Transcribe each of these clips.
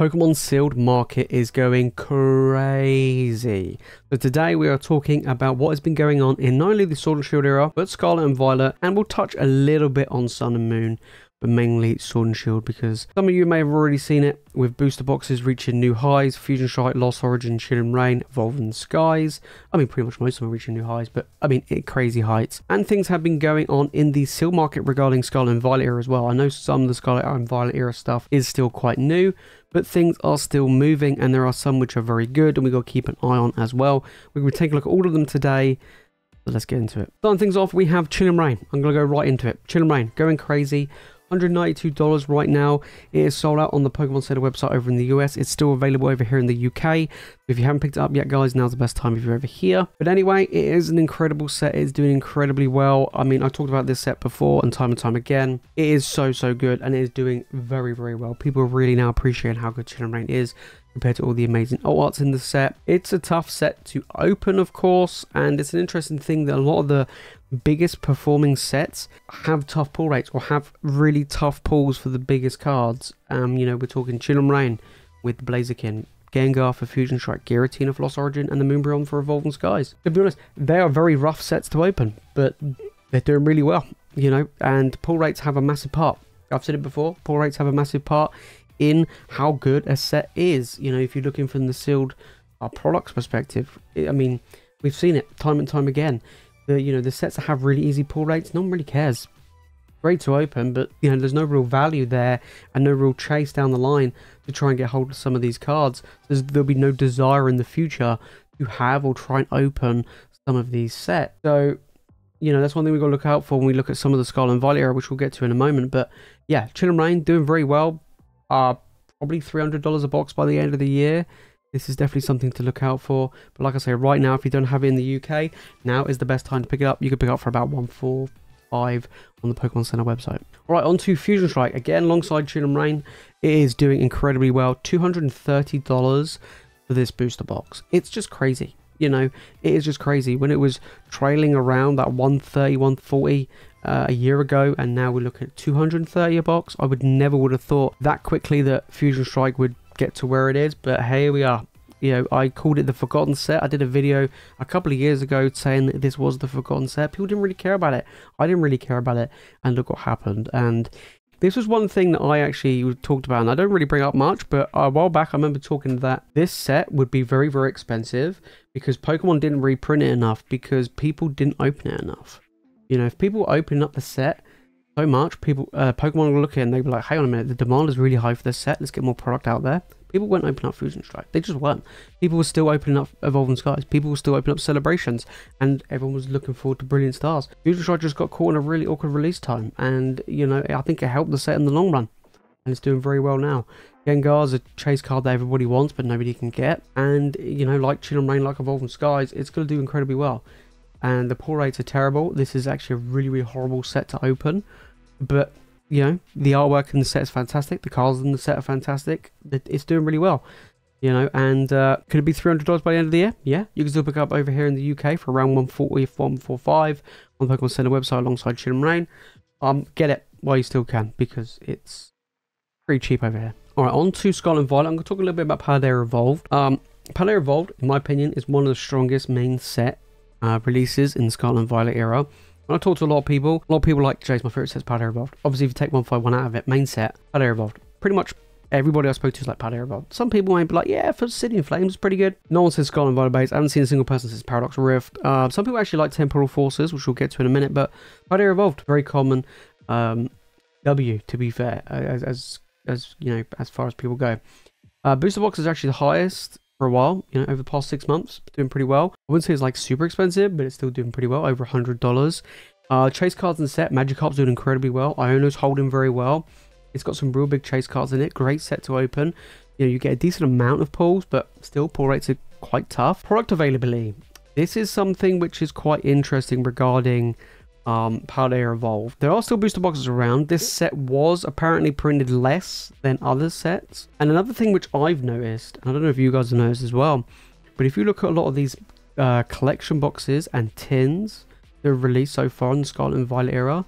Pokemon sealed market is going crazy. So today we are talking about what has been going on in not only the Sword and Shield era, but Scarlet and Violet, and we'll touch a little bit on Sun and Moon but mainly Sword and Shield because some of you may have already seen it with booster boxes reaching new highs, Fusion Strike, Lost Origin, and Rain, Evolving Skies. I mean, pretty much most of them are reaching new highs, but I mean, it, crazy heights. And things have been going on in the seal market regarding Scarlet and Violet era as well. I know some of the Scarlet and Violet era stuff is still quite new, but things are still moving and there are some which are very good and we've got to keep an eye on as well. We're going to take a look at all of them today. So let's get into it. Starting things off, we have Chilling Reign. I'm going to go right into it. Chilling Reign, going crazy. $192 right now. It is sold out on the Pokemon Center website over in the US. It's still available over here in the UK. If you haven't picked it up yet, guys, now's the best time if you're over here. But anyway, it is an incredible set. It's doing incredibly well. I mean, I talked about this set before and time and time again. It is so, so good and it is doing very, very well. People really now appreciate how good Chilling Reign is compared to all the amazing art arts in the set. It's a tough set to open, of course, and it's an interesting thing that a lot of the biggest performing sets have tough pull rates or have really tough pulls for the biggest cards. Um, you know, we're talking Chilling Reign with Blaziken, Gengar for Fusion Strike, Giratina for Lost Origin, and the Moonbreon for Evolving Skies. To be honest, they are very rough sets to open, but they're doing really well, you know, and pull rates have a massive part. I've said it before, pull rates have a massive part in how good a set is. You know, if you're looking from the sealed uh, products perspective, I mean, we've seen it time and time again the you know the sets that have really easy pull rates, no one really cares. Great to open, but you know there's no real value there and no real chase down the line to try and get hold of some of these cards. There's, there'll be no desire in the future to have or try and open some of these sets. So you know that's one thing we've got to look out for when we look at some of the Scarlet and era, which we'll get to in a moment. But yeah, Chilling Reign doing very well. Uh probably $300 a box by the end of the year this is definitely something to look out for. But like I say, right now, if you don't have it in the UK, now is the best time to pick it up. You can pick it up for about 145 on the Pokemon Center website. All right, on to Fusion Strike. Again, alongside Chilling Reign, it is doing incredibly well. $230 for this booster box. It's just crazy. You know, it is just crazy. When it was trailing around that 130, 140 uh, a year ago, and now we're looking at 230 a box, I would never would have thought that quickly that Fusion Strike would get to where it is, but here we are. You know, I called it the Forgotten Set. I did a video a couple of years ago saying that this was the Forgotten Set. People didn't really care about it. I didn't really care about it, and look what happened. And this was one thing that I actually talked about, and I don't really bring up much, but a while back I remember talking that this set would be very, very expensive because Pokemon didn't reprint it enough because people didn't open it enough. You know, if people open up the set so much, people, uh, Pokemon will look and they'll be like, hang on a minute, the demand is really high for this set, let's get more product out there. People won't open up Fusion Strike. They just weren't. People were still opening up Evolving Skies. People were still opening up Celebrations. And everyone was looking forward to Brilliant Stars. Fusion Strike just got caught in a really awkward release time. And, you know, I think it helped the set in the long run. And it's doing very well now. Gengar's a chase card that everybody wants, but nobody can get. And, you know, like Chilling Reign, like Evolving Skies, it's going to do incredibly well. And the pull rates are terrible. This is actually a really, really horrible set to open. But you know the artwork in the set is fantastic. The cars in the set are fantastic. It's doing really well. You know, and uh, could it be three hundred dollars by the end of the year? Yeah, you can still pick up over here in the UK for around one forty, one four five on the Pokemon Center website alongside and Rain. Um, get it while you still can because it's pretty cheap over here. All right, on to Scarlet and Violet. I'm going to talk a little bit about Paldea Evolved. Um, Paldea Evolved, in my opinion, is one of the strongest main set uh, releases in the Scarlet and Violet era. When I talk to a lot of people, a lot of people like, Jace, my favorite set's Paldea Evolved. Obviously, if you take 151 out of it, main set, Paldea Evolved. Pretty much everybody I spoke to is like Paldea Evolved. Some people might be like, yeah, Obsidian Flames, pretty good. No one says Scarlet and Violet Base. I haven't seen a single person says Paradox Rift. Uh, some people actually like Temporal Forces, which we'll get to in a minute, but Paldea Evolved, very common. Um, W, to be fair, as, as, as, you know, as far as people go. Uh, booster box is actually the highest for a while, you know, over the past six months, doing pretty well. I wouldn't say it's like super expensive, but it's still doing pretty well, over $100. Uh, chase cards and set, Magikarp's doing incredibly well. Iono's holding very well. It's got some real big chase cards in it. Great set to open. You know, you get a decent amount of pulls, but still pull rates are quite tough. Product availability. This is something which is quite interesting regarding um, Paldea evolved. There are still booster boxes around. This set was apparently printed less than other sets. And another thing which I've noticed, I don't know if you guys have noticed as well, but if you look at a lot of these uh, collection boxes and tins that are released so far in the Scarlet and Violet era,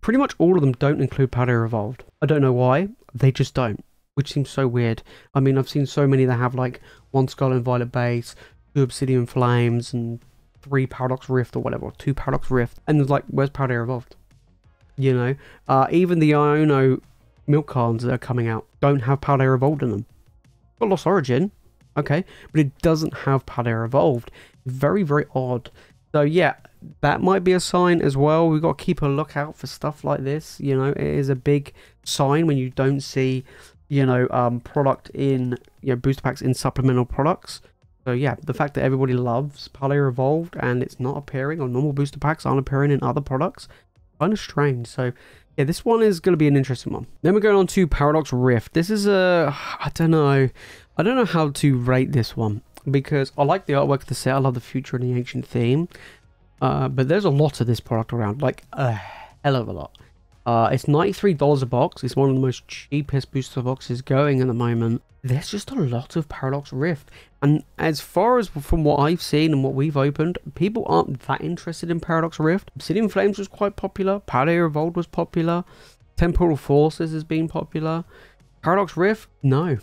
pretty much all of them don't include Paldea Evolved. I don't know why, they just don't which seems so weird. I mean, I've seen so many that have like one Scarlet and Violet base, two Obsidian Flames, and three Paradox Rift or whatever, two Paradox Rift, and like, where's Paldea Evolved? You know, uh, even the Iono milk cards that are coming out don't have Paldea Evolved in them. Got Lost Origin, okay, but it doesn't have Paldea Evolved. Very, very odd. So yeah, that might be a sign as well. We've got to keep a lookout for stuff like this. You know, it is a big sign when you don't see, you know, um, product in, you know, booster packs in supplemental products. So yeah, the fact that everybody loves Paldea Evolved and it's not appearing on normal booster packs, aren't appearing in other products, kind of strange. So yeah, this one is going to be an interesting one. Then we're going on to Paradox Rift. This is a, I don't know, I don't know how to rate this one because I like the artwork of the set. I love the future and the ancient theme. Uh, but there's a lot of this product around, like a hell of a lot. Uh, it's $93 a box. It's one of the most cheapest booster boxes going at the moment. There's just a lot of Paradox Rift. And as far as from what I've seen and what we've opened, people aren't that interested in Paradox Rift. Obsidian Flames was quite popular. Paldea Evolved was popular. Temporal Forces has been popular. Paradox Rift, no.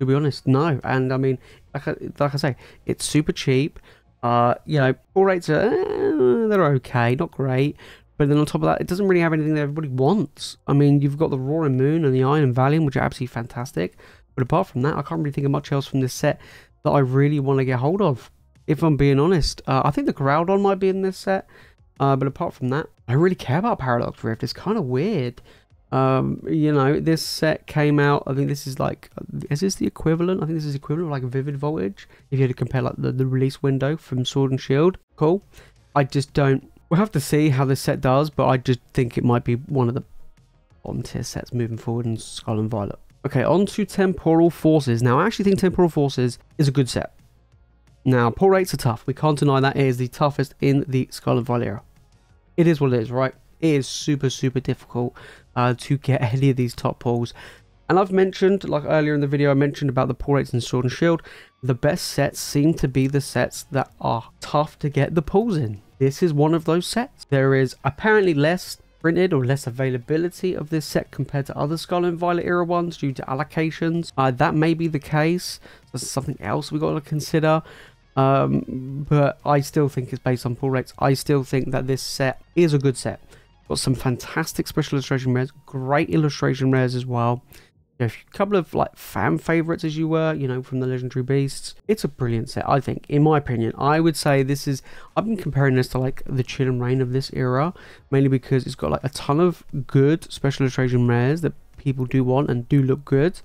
To be honest, no. And I mean, like I, like I say, it's super cheap. Uh, you know, pull rates are eh, they're okay, not great. But then on top of that, it doesn't really have anything that everybody wants. I mean, you've got the Roaring Moon and the Iron Valiant, which are absolutely fantastic. But apart from that, I can't really think of much else from this set that I really want to get hold of. If I'm being honest, uh, I think the Groudon might be in this set. Uh, but apart from that, I really care about Paradox Rift. It's kind of weird. Um, you know, this set came out, I think this is like, is this the equivalent? I think this is equivalent of like Vivid Voltage. If you had to compare like the, the release window from Sword and Shield. Cool. I just don't, we'll have to see how this set does, but I just think it might be one of the bottom tier sets moving forward in Scarlet and Violet. Okay, on to Temporal Forces. Now, I actually think Temporal Forces is a good set. Now, pull rates are tough. We can't deny that it is the toughest in the Scarlet Violet era. It is what it is, right? It is super, super difficult uh, to get any of these top pulls. And I've mentioned, like earlier in the video, I mentioned about the pull rates in Sword and Shield. The best sets seem to be the sets that are tough to get the pulls in. This is one of those sets. There is apparently less printed or less availability of this set compared to other Scarlet and Violet era ones due to allocations. Uh, that may be the case. That's something else we've got to consider. Um, but I still think it's based on pull rates. I still think that this set is a good set. Got some fantastic special illustration rares, great illustration rares as well. A couple of like fan favorites as you were, you know, from the Legendary Beasts. It's a brilliant set, I think, in my opinion. I would say this is, I've been comparing this to like the Chilling Reign of this era, mainly because it's got like a ton of good special illustration rares that people do want and do look good.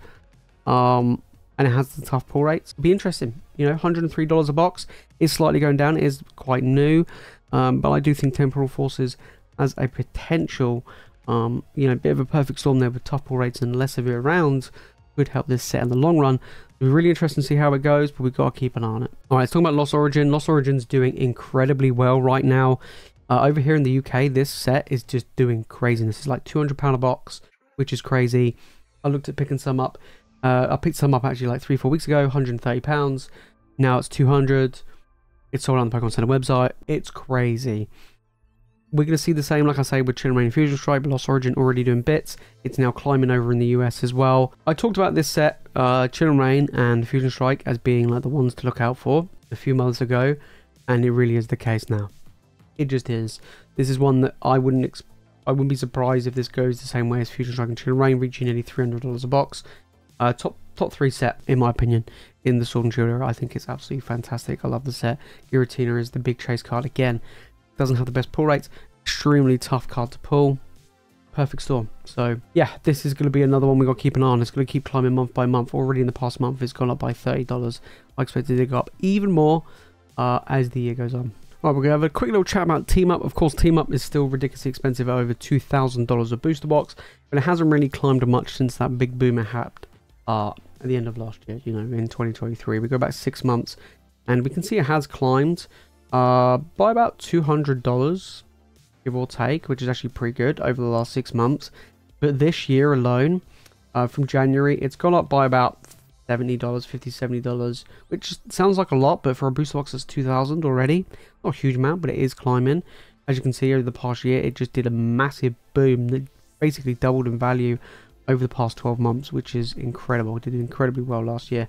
Um, and it has the tough pull rates. Be interesting, you know, $103 a box is slightly going down. It is quite new, um, but I do think Temporal Forces as a potential, um, you know, a bit of a perfect storm there with topple rates and less severe rounds would help this set in the long run. It'll be really interesting to see how it goes, but we've got to keep an eye on it. All right, let's talk about Lost Origin. Lost Origin's doing incredibly well right now. Uh, over here in the UK, this set is just doing craziness. It's like £200 a box, which is crazy. I looked at picking some up. Uh, I picked some up actually like three, four weeks ago, £130. Now it's 200 It's sold on the Pokemon Center website. It's crazy we're going to see the same, like I say, with Chilling Reign Fusion Strike, Lost Origin already doing bits. It's now climbing over in the US as well. I talked about this set, uh, and Reign and Fusion Strike, as being like the ones to look out for a few months ago, and it really is the case now. It just is. This is one that I wouldn't I wouldn't be surprised if this goes the same way as Fusion Strike and Chilling Reign, reaching nearly $300 a box. Uh, top top three set, in my opinion, in the Sword and Shield era. I think it's absolutely fantastic. I love the set. Giratina is the big chase card again. Doesn't have the best pull rates. Extremely tough card to pull. Perfect storm. So yeah, this is going to be another one we got to keep an eye on. It's going to keep climbing month by month. Already in the past month, it's gone up by $30. I expect it to go up even more uh, as the year goes on. All right, we're going to have a quick little chat about Team Up. Of course, Team Up is still ridiculously expensive at over $2,000 a booster box, but it hasn't really climbed much since that big boomer happened uh, at the end of last year, you know, in 2023. We go back six months, and we can see it has climbed uh, by about $200, give or take, which is actually pretty good over the last six months. But this year alone, uh, from January, it's gone up by about $70, $50, $70, which sounds like a lot, but for a booster box that's 2000 already, not a huge amount, but it is climbing. As you can see over the past year, it just did a massive boom that basically doubled in value over the past 12 months, which is incredible. Did incredibly well last year.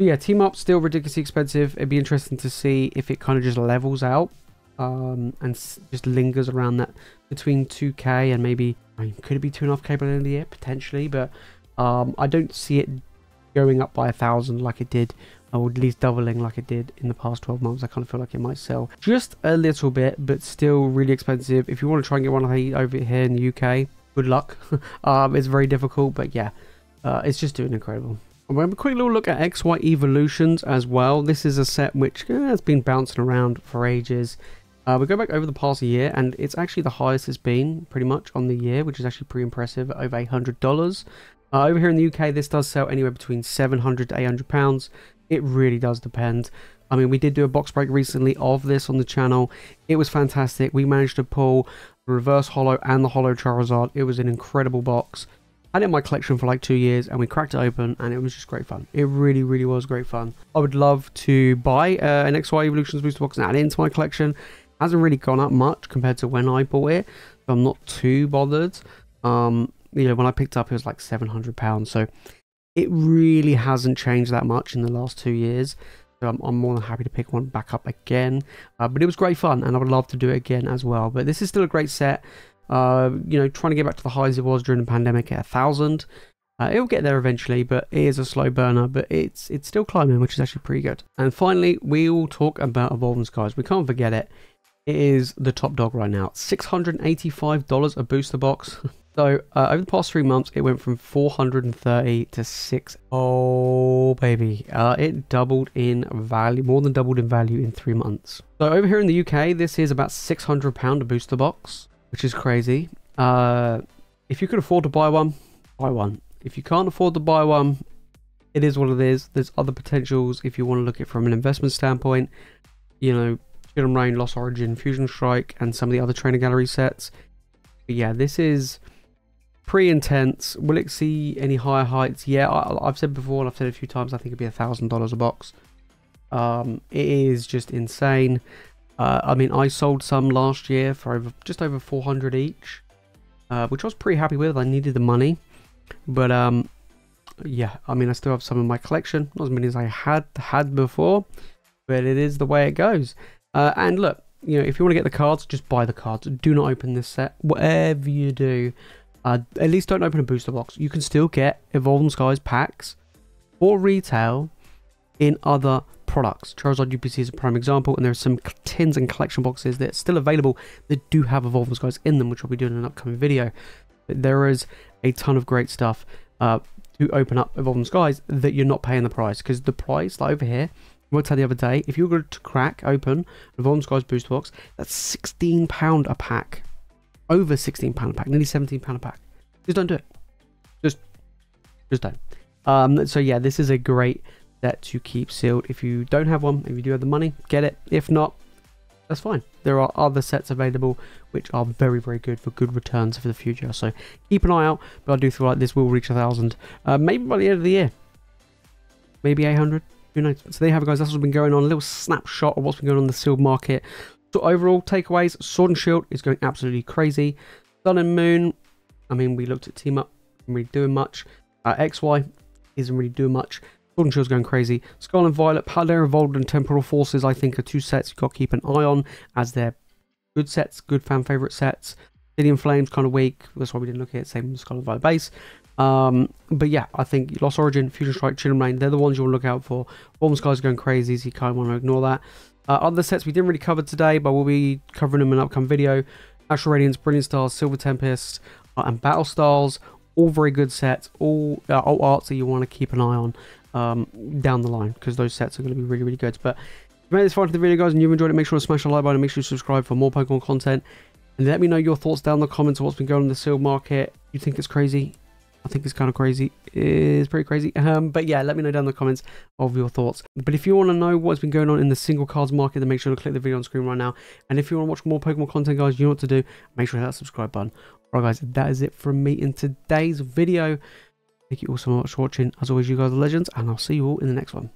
But yeah, team up still ridiculously expensive. It'd be interesting to see if it kind of just levels out um, and just lingers around that between 2k and maybe I mean, could it be two and a half k by the end of the year potentially, but um, I don't see it going up by a thousand like it did, or at least doubling like it did in the past 12 months. I kind of feel like it might sell just a little bit, but still really expensive. If you want to try and get one of these over here in the UK, good luck. um, it's very difficult, but yeah, uh, it's just doing incredible. We'll have a quick little look at XY Evolutions as well. This is a set which eh, has been bouncing around for ages. Uh, we go back over the past year, and it's actually the highest it's been pretty much on the year, which is actually pretty impressive, over $800. Uh, over here in the UK, this does sell anywhere between 700 to 800 pounds. It really does depend. I mean, we did do a box break recently of this on the channel. It was fantastic. We managed to pull the reverse hollow and the hollow Charizard. It was an incredible box had it in my collection for like two years and we cracked it open and it was just great fun. It really, really was great fun. I would love to buy uh, an XY Evolutions booster box and add it into my collection. Hasn't really gone up much compared to when I bought it. So I'm not too bothered. Um, you know, when I picked up it was like £700. So it really hasn't changed that much in the last two years. So I'm, I'm more than happy to pick one back up again. Uh, but it was great fun and I would love to do it again as well. But this is still a great set. Uh, you know, trying to get back to the highs it was during the pandemic at a thousand. Uh, it'll get there eventually, but it is a slow burner, but it's it's still climbing, which is actually pretty good. And finally, we will talk about Evolving Skies. We can't forget it. It is the top dog right now. $685 a booster box. so uh, over the past three months, it went from 430 to 6. Oh, baby. Uh, it doubled in value, more than doubled in value in three months. So over here in the UK, this is about £600 a booster box which is crazy. Uh, if you could afford to buy one, buy one. If you can't afford to buy one, it is what it is. There's other potentials if you want to look at it from an investment standpoint. You know, Chilling Reign, Lost Origin, Fusion Strike, and some of the other trainer gallery sets. But yeah, this is pretty intense. Will it see any higher heights? Yeah, I, have said before, and I've said a few times, I think it'd be a thousand dollars a box. Um, it is just insane. Uh, I mean, I sold some last year for over just over 400 each, uh, which I was pretty happy with. I needed the money, but um, yeah, I mean, I still have some in my collection, not as many as I had had before, but it is the way it goes. Uh, and look, you know, if you want to get the cards, just buy the cards. Do not open this set. Whatever you do, uh, at least don't open a booster box. You can still get Evolving Skies packs for retail in other products. Charizard UPC is a prime example, and there are some tins and collection boxes that are still available that do have Evolving Skies in them, which I'll be doing in an upcoming video. But there is a ton of great stuff uh, to open up Evolving Skies that you're not paying the price, because the price, like over here, I worked out the other day, if you were to crack open Evolving Skies booster box, that's £16 a pack. Over £16 a pack, nearly £17 a pack. Just don't do it. Just, just don't. Um, so yeah, this is a great that to keep sealed. If you don't have one, if you do have the money, get it. If not, that's fine. There are other sets available which are very, very good for good returns for the future. So keep an eye out. But I do feel like this will reach a thousand, uh, maybe by the end of the year, maybe 800. Who knows? So there you have it, guys. That's what's been going on. A little snapshot of what's been going on in the sealed market. So overall takeaways: Sword and Shield is going absolutely crazy. Sun and Moon. I mean, we looked at team up, really doing much. Uh, XY isn't really doing much. Golden Shield's going crazy. Scarlet Violet, Paldea Evolved and Temporal Forces, I think, are two sets you've got to keep an eye on as they're good sets, good fan favourite sets. Obsidian Flames kind of weak. That's why we didn't look at it. Same with Scarlet Violet base. Um, but yeah, I think Lost Origin, Fusion Strike, Chilling Reign, they're the ones you'll look out for. Warm Skies going crazy, so you kind of want to ignore that. Uh, other sets we didn't really cover today, but we'll be covering them in an upcoming video. Astral Radiance, Brilliant Stars, Silver Tempest, uh, and Battle Styles. All very good sets, all, uh, all arts that you want to keep an eye on um, down the line because those sets are going to be really, really good. But if you made this far into the video, guys, and you've enjoyed it, make sure to smash the like button and make sure you subscribe for more Pokemon content. And let me know your thoughts down in the comments on what's been going on in the sealed market. You think it's crazy? I think it's kind of crazy. It's pretty crazy. Um, but yeah, let me know down in the comments of your thoughts. But if you want to know what's been going on in the single cards market, then make sure to click the video on screen right now. And if you want to watch more Pokemon content, guys, you know what to do. Make sure to hit that subscribe button. Alright, guys, that is it from me in today's video. Thank you all so much for watching. As always, you guys are legends, and I'll see you all in the next one.